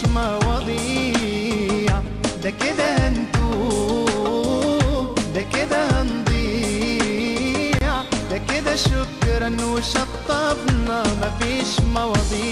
مش مواضيع ده كده هنتوب ده كده هنضيع. ده كده شكرا وشطبنا مفيش مواضيع.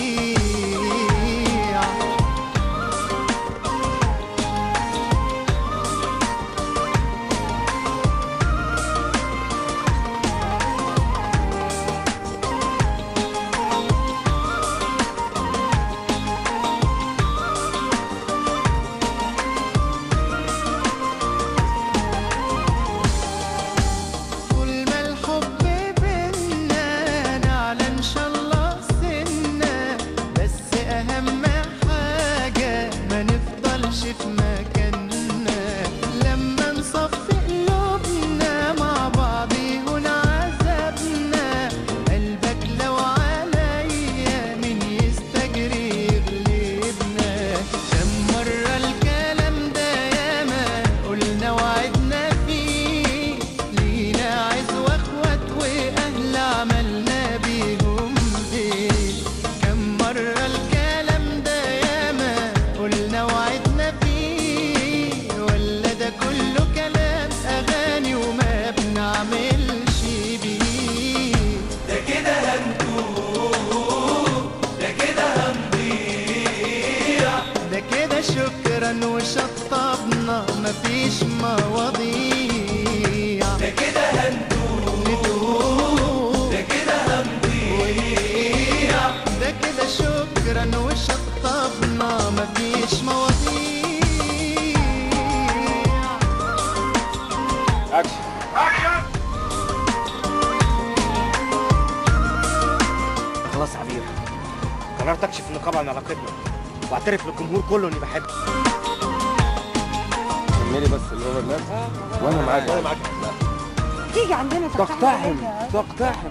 شطبنا مفيش مواضيع. ده كده هندوق ده كده هنضيع ده كده شكرا وشطبنا مفيش مواضيع. اكشن اكشن خلاص عبير قررت أكشف نقاب عن علاقتنا وأعترف للجمهور كله إني بحبك. كملي بس الاوفر لاب وأنا معاك. وأنا معاك. تيجي عندنا تقتحم تقتحم.